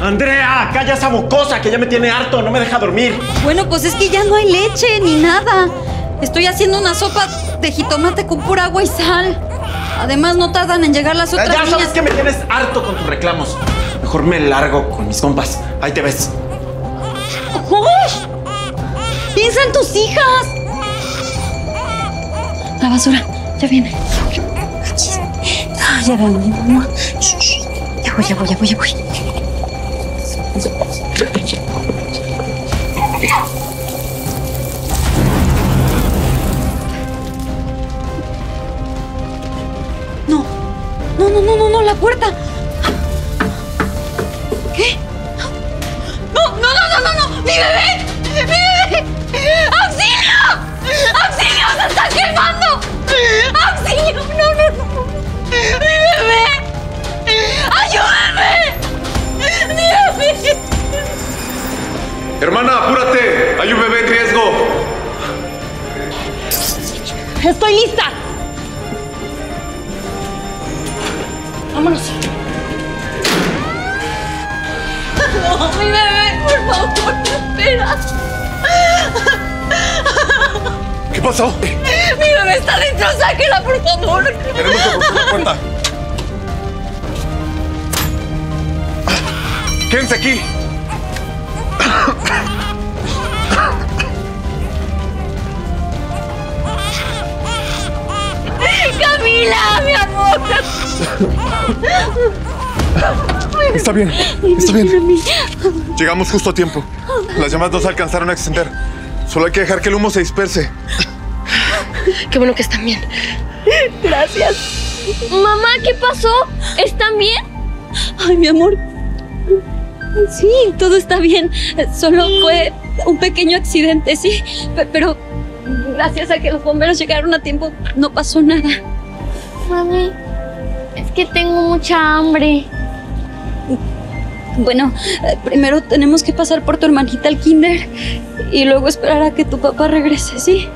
Andrea, calla esa bocosa que ya me tiene harto, no me deja dormir. Bueno, pues es que ya no hay leche ni nada. Estoy haciendo una sopa de jitomate con pura agua y sal. Además, no tardan en llegar las otras ya sabes que me tienes harto con tus reclamos. Mejor me largo con mis compas. Ahí te ves. ¡Piensa en tus hijas! La basura, ya viene. Ah, ya ven. Shh, shh. Ya voy, ya voy, ya voy, ya voy. Puerta. ¿Qué? ¡No, no, no, no, no! no! ¡Mi bebé! ¡Mi bebé! ¡Auxilio! ¡Auxilio! ¡Se está quemando! ¡Auxilio! ¡No, no, no! ¡Mi bebé! ¡Ayúdame! ¡Mi bebé! Hermana, apúrate. Hay un bebé en riesgo. ¡Estoy lista! ¡Vámonos! ¡No, mi bebé! ¡Por favor, espera! ¿Qué pasó? ¡Mi bebé está dentro! ¡Sáquela, por favor! Tenemos que cruzar la puerta. Quédense aquí. ¡Camila, mi amor! Está bien, está bien. Llegamos justo a tiempo. Las llamas no se alcanzaron a extender. Solo hay que dejar que el humo se disperse. Qué bueno que están bien. Gracias. Mamá, ¿qué pasó? ¿Están bien? Ay, mi amor. Sí, todo está bien. Solo fue un pequeño accidente, sí. Pe- Pero gracias a que los bomberos llegaron a tiempo, no pasó nada. Mami, es que tengo mucha hambre. Bueno, eh, primero tenemos que pasar por tu hermanita al kinder y luego esperar a que tu papá regrese, ¿sí?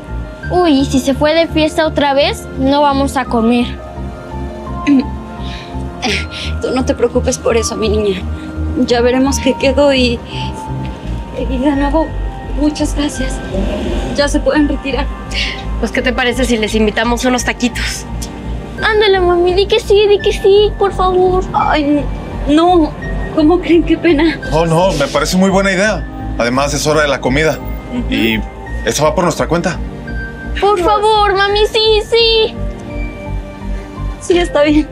Uy, y si se fue de fiesta otra vez, no vamos a comer. Tú no te preocupes por eso, mi niña. Ya veremos qué quedó y, y de nuevo, muchas gracias. Ya se pueden retirar. Pues, ¿qué te parece si les invitamos unos taquitos? Ándale, mami, di que sí, di que sí, por favor. Ay, no. ¿Cómo creen? Qué pena. Oh, no, me parece muy buena idea. Además, es hora de la comida. Y eso va por nuestra cuenta. Por favor, mami, sí, sí. Sí, está bien.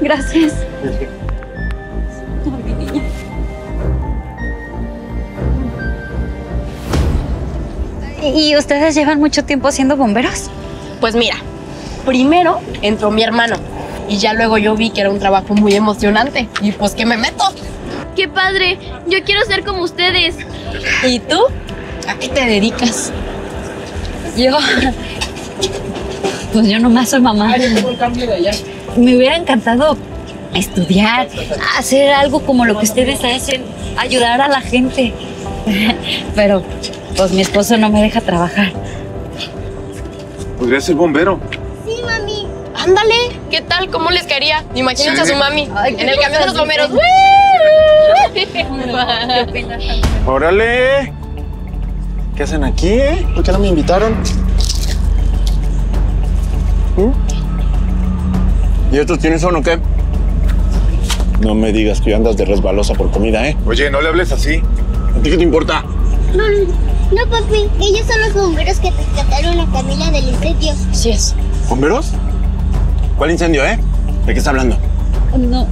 Gracias. ¿Y ustedes llevan mucho tiempo siendo bomberos? Pues mira, primero entró mi hermano y ya luego yo vi que era un trabajo muy emocionante y pues que me meto. Qué padre. Yo quiero ser como ustedes. ¿Y tú? ¿A qué te dedicas? Yo. Pues yo nomás soy mamá. Me hubiera encantado estudiar, hacer algo como lo que ustedes hacen, ayudar a la gente. Pero, pues mi esposo no me deja trabajar. Podría ser bombero. Ándale, ¿qué tal? ¿Cómo les caería? Imagínense Sí. a su mami Ay, en el camión de los bomberos. Órale. ¿Qué hacen aquí, eh? ¿Por qué no me invitaron? ¿Mm? ¿Y estos quiénes son o qué? No me digas que andas de resbalosa por comida, ¿eh? Oye, no le hables así. ¿A ti qué te importa? No, no, papi. Ellos son los bomberos que rescataron a Camila del incendio. Así es. ¿Bomberos? ¿Cuál incendio, eh? ¿De qué está hablando? No,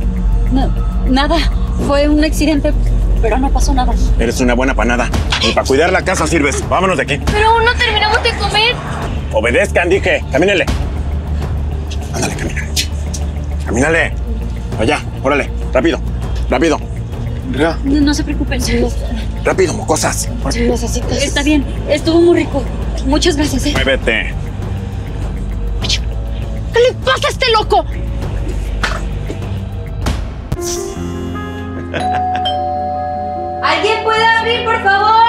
no, nada. Fue un accidente, pero no pasó nada. Eres una buena panada. Ni para cuidar la casa sirves. Vámonos de aquí. Pero aún no terminamos de comer. Obedezcan, dije. Camínale. Ándale, camínale. Camínale. Allá, órale. Rápido. Rápido. No, no se preocupen. Rápido, mocosas. Necesitas. Está bien, estuvo muy rico. Muchas gracias, ¿eh? Muévete. ¿Qué le pasa a este loco? ¿Alguien puede abrir, por favor?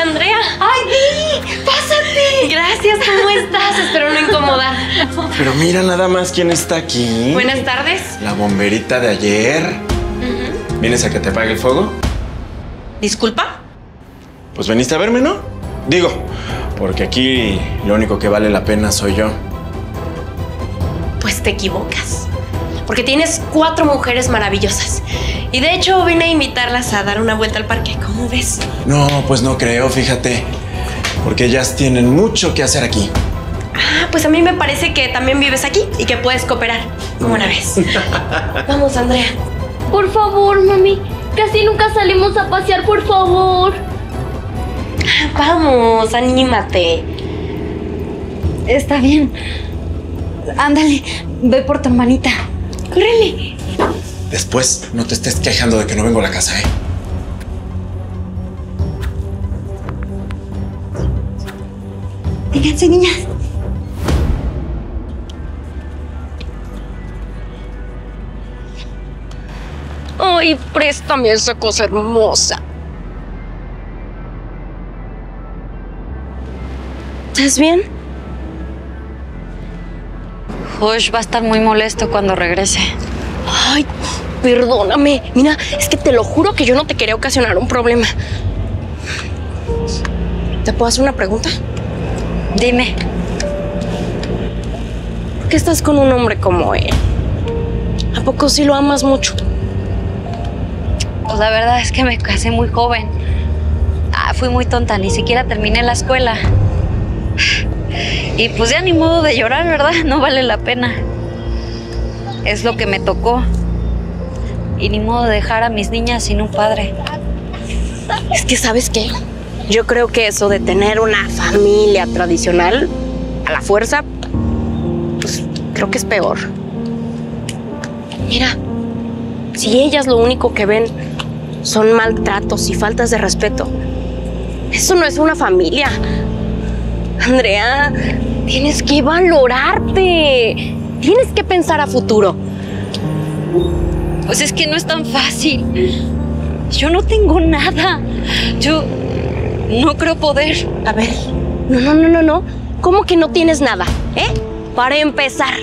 Andrea. ¡Ay, Di! ¡Pásate! Gracias, ¿cómo estás? Espero no incomodar. Pero mira nada más quién está aquí. Buenas tardes. La bomberita de ayer. ¿Vienes a que te apague el fuego? ¿Disculpa? Pues veniste a verme, ¿no? Digo, porque aquí lo único que vale la pena soy yo. Pues te equivocas. Porque tienes cuatro mujeres maravillosas. Y de hecho vine a invitarlas a dar una vuelta al parque. ¿Cómo ves? No, pues no creo, fíjate. Porque ellas tienen mucho que hacer aquí. Ah, pues a mí me parece que también vives aquí y que puedes cooperar. ¿Cómo la ves? Vamos, Andrea. Por favor, mami. Casi nunca salimos a pasear, por favor. Vamos, anímate. Está bien. Ándale, ve por tu hermanita. Córrele. Después no te estés quejando de que no vengo a la casa, ¿eh? Vénganse, niñas. Ay, préstame esa cosa hermosa. ¿Estás bien? Josh va a estar muy molesto cuando regrese. Ay, perdóname. Mira, es que te lo juro que yo no te quería ocasionar un problema. ¿Te puedo hacer una pregunta? Dime, ¿Por qué estás con un hombre como él? ¿A poco sí lo amas mucho? Pues la verdad es que me casé muy joven. Ah, fui muy tonta, ni siquiera terminé la escuela. Y pues ya ni modo de llorar, ¿verdad? No vale la pena. Es lo que me tocó. Y ni modo de dejar a mis niñas sin un padre. Es que, ¿sabes qué? Yo creo que eso de tener una familia tradicional a la fuerza, pues creo que es peor. Mira, si ellas lo único que ven son maltratos y faltas de respeto, eso no es una familia. Andrea, tienes que valorarte. Tienes que pensar a futuro. Pues es que no es tan fácil. Yo no tengo nada. Yo no creo poder. A ver, no, no, no, no, no. ¿Cómo que no tienes nada? ¿Eh? Para empezar,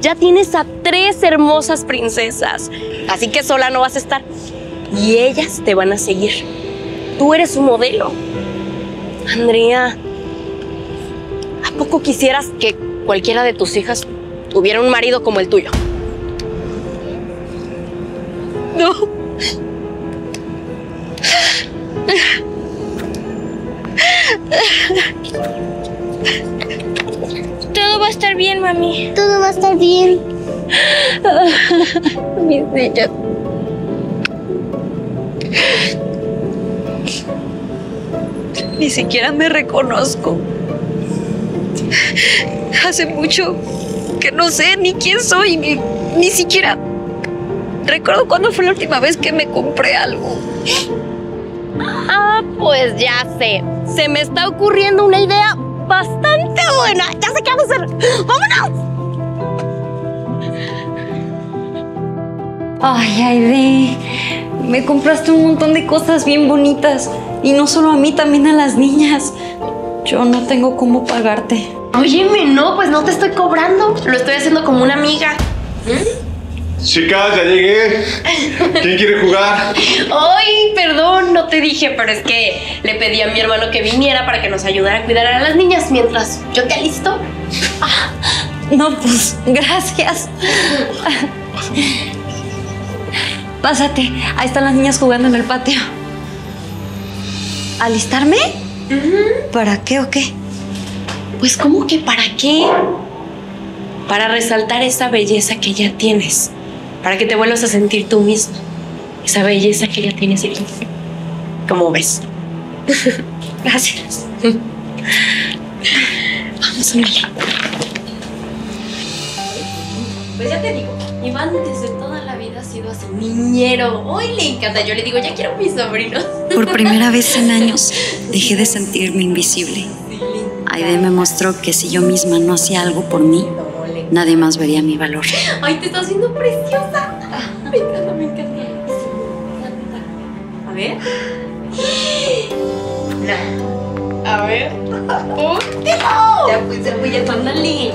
ya tienes a tres hermosas princesas. Así que sola no vas a estar. Y ellas te van a seguir. Tú eres su modelo. Andrea, ¿a poco quisieras que cualquiera de tus hijas tuviera un marido como el tuyo? No. Todo va a estar bien, mami. Todo va a estar bien. Mis niñas. Ni siquiera me reconozco. Hace mucho que no sé ni quién soy, ni, ni siquiera recuerdo cuándo fue la última vez que me compré algo. Ah, pues ya sé. Se me está ocurriendo una idea bastante buena. Ya sé qué vamos a hacer. ¡Vámonos! Ay, Aide, me compraste un montón de cosas bien bonitas. Y no solo a mí, también a las niñas. Yo no tengo cómo pagarte. Óyeme, no, pues no te estoy cobrando. Lo estoy haciendo como una amiga. Chicas, ya llegué. ¿Quién quiere jugar? Ay, perdón, no te dije, pero es que le pedí a mi hermano que viniera para que nos ayudara a cuidar a las niñas mientras yo te alisto. No, pues, gracias. Pásate, ahí están las niñas jugando en el patio. ¿Alistarme? ¿Para qué o qué? Pues, ¿cómo que para qué? Para resaltar esa belleza que ya tienes. Para que te vuelvas a sentir tú mismo. Esa belleza que ya tienes aquí. Como ves. Gracias. Vamos a. Pues ya te digo, Iván desde toda niñero. Hoy le encanta. Yo le digo, ya quiero mis sobrinos. Por primera vez en años dejé de sentirme invisible. Aide me mostró que si yo misma no hacía algo por mí, nadie más vería mi valor. Ay, te estás haciendo preciosa. Me encanta, me encanta. A ver. A ver. Ya puse muy ándale.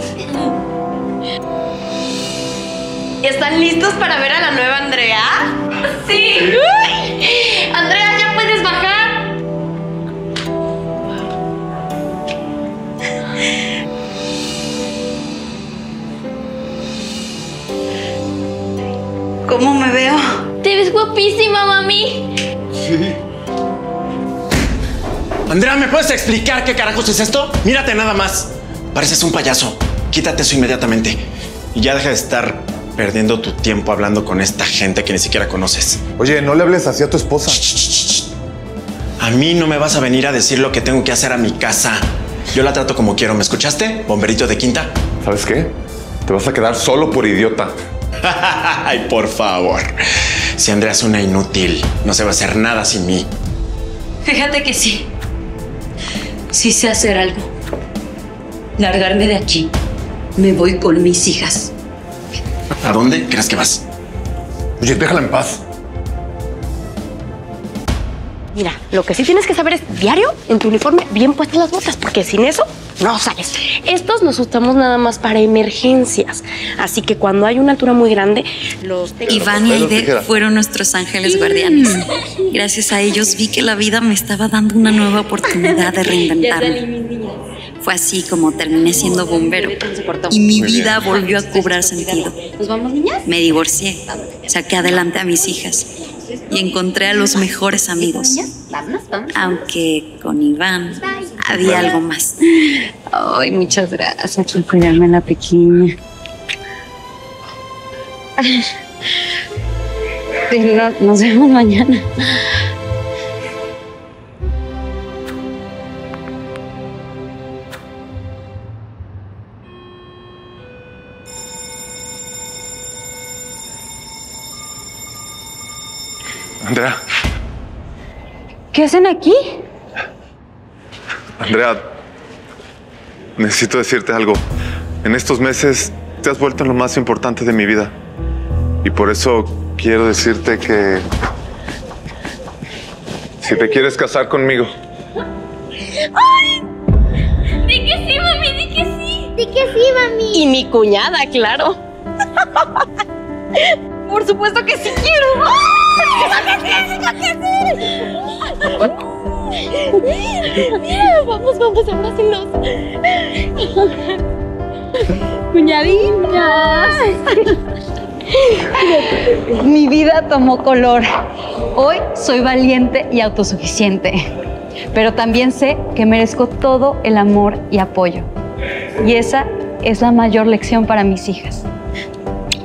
¿Están listos para ver a la nueva Andrea? Sí. Uy. Andrea, ya puedes bajar. ¿Cómo me veo? Te ves guapísima, mami. Andrea, ¿me puedes explicar qué carajos es esto? Mírate nada más. Pareces un payaso. Quítate eso inmediatamente. Y ya deja de estar perdiendo tu tiempo hablando con esta gente que ni siquiera conoces. Oye, no le hables así a tu esposa. A mí no me vas a venir a decir lo que tengo que hacer a mi casa. Yo la trato como quiero, ¿me escuchaste? Bomberito de quinta. ¿Sabes qué? Te vas a quedar solo por idiota. Ay, por favor. Si Andrea es una inútil, no se va a hacer nada sin mí. Fíjate que sí. Sí sé hacer algo. Largarme de aquí. Me voy con mis hijas. ¿A dónde crees que vas? Oye, déjala en paz. Mira, lo que sí tienes que saber es diario en tu uniforme bien puestas las botas, porque sin eso no sales. Estos los usamos nada más para emergencias. Así que cuando hay una altura muy grande, los Iván y Aide fueron nuestros ángeles guardianes. Gracias a ellos vi que la vida me estaba dando una nueva oportunidad de reinventarme. Fue así como terminé siendo bombero y mi vida volvió a cobrar sentido. ¿Nos vamos, niñas? Me divorcié, saqué adelante a mis hijas y encontré a los mejores amigos. Aunque con Iván había algo más. Ay, muchas gracias. por cuidarme la pequeña. nos vemos mañana. ¿Qué hacen aquí? Andrea, necesito decirte algo. En estos meses te has vuelto en lo más importante de mi vida. Y por eso quiero decirte que si te quieres casar conmigo, Di que sí, mami, di que sí. Di que sí, mami. Y mi cuñada, claro. Por supuesto que sí quiero. Mira, vamos, vamos, abrácenlos. Cuñaditas. Mi vida tomó color. Hoy soy valiente y autosuficiente. Pero también sé que merezco todo el amor y apoyo. Y esa es la mayor lección para mis hijas.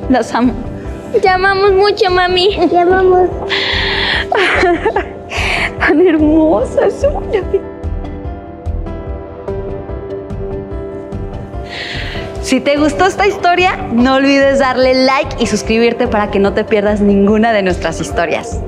Las amo. Te amamos mucho, mami. Te amamos. Tan hermosas. Si te gustó esta historia, no olvides darle like y suscribirte para que no te pierdas ninguna de nuestras historias.